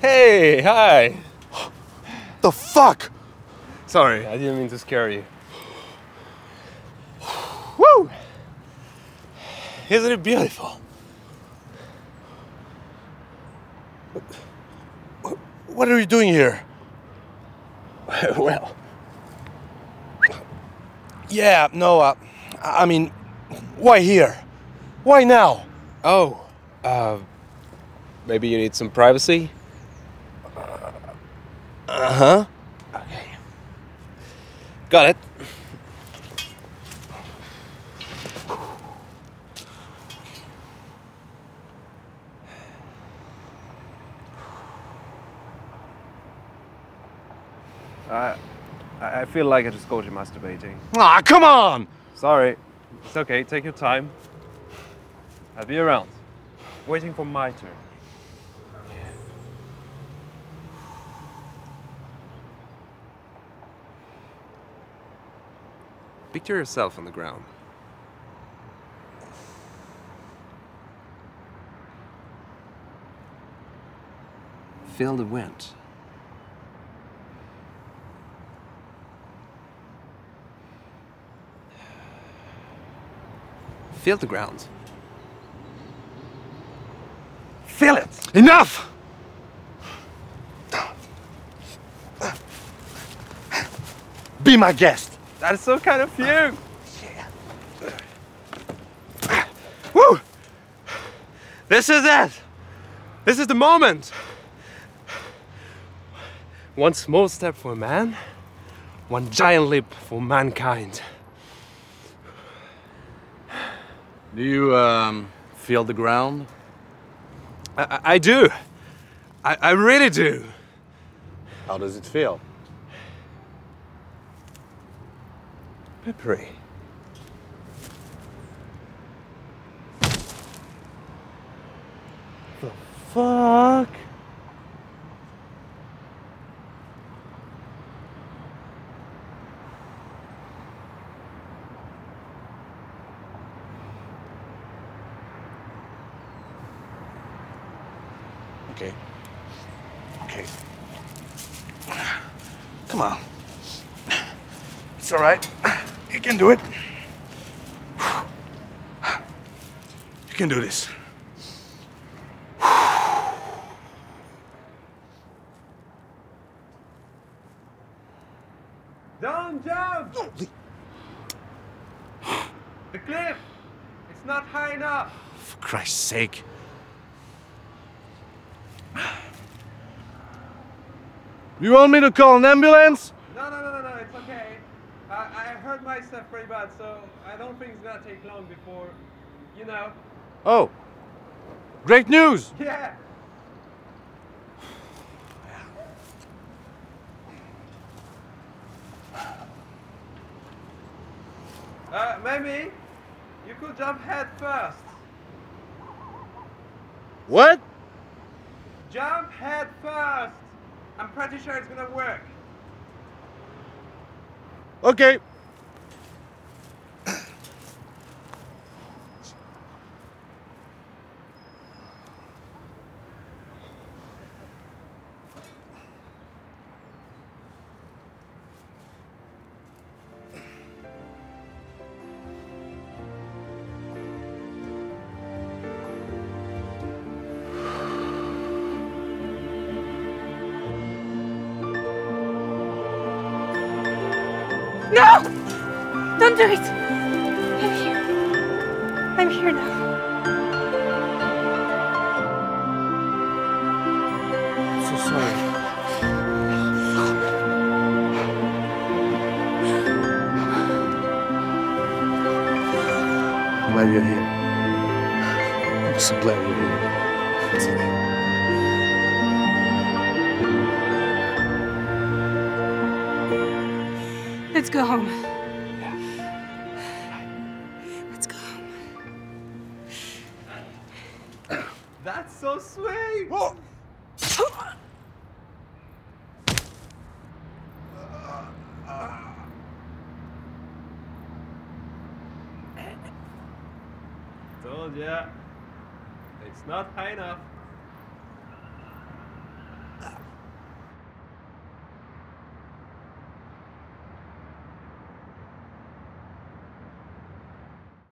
Hey, hi. The fuck? Sorry, I didn't mean to scare you. Woo! Isn't it beautiful? What are you doing here? well, Yeah, no, uh, I mean, why here? Why now? oh, uh, maybe you need some privacy? Uh huh. Okay. Got it. I, I feel like I just caught you masturbating. Ah, come on! Sorry. It's okay, take your time. I'll be around. Waiting for my turn. Picture yourself on the ground. Feel the wind. Feel the ground. Feel it! Enough! Be my guest. That is some kind of you! Woo! This is it! This is the moment! One small step for a man, one giant leap for mankind. Do you, um, feel the ground? I, I- I do. I, I really do. How does it feel? Peppery. The fuck? Okay. Okay. Come on. It's all right. You can do it. You can do this. Don't jump! The cliff! It's not high enough! For Christ's sake. You want me to call an ambulance? No, no, no, no, no, it's okay. I, I hurt myself pretty bad, so I don't think it's gonna take long before, you know. Oh. Great news! Yeah! Uh, maybe you could jump head first. What? Jump head first. I'm pretty sure it's gonna work. Okay. Don't do it! I'm here. I'm here now. So sorry. I'm glad you're here. I'm so glad you're here. Let's go home. That's so sweet. Whoa! Told ya. It's not high enough.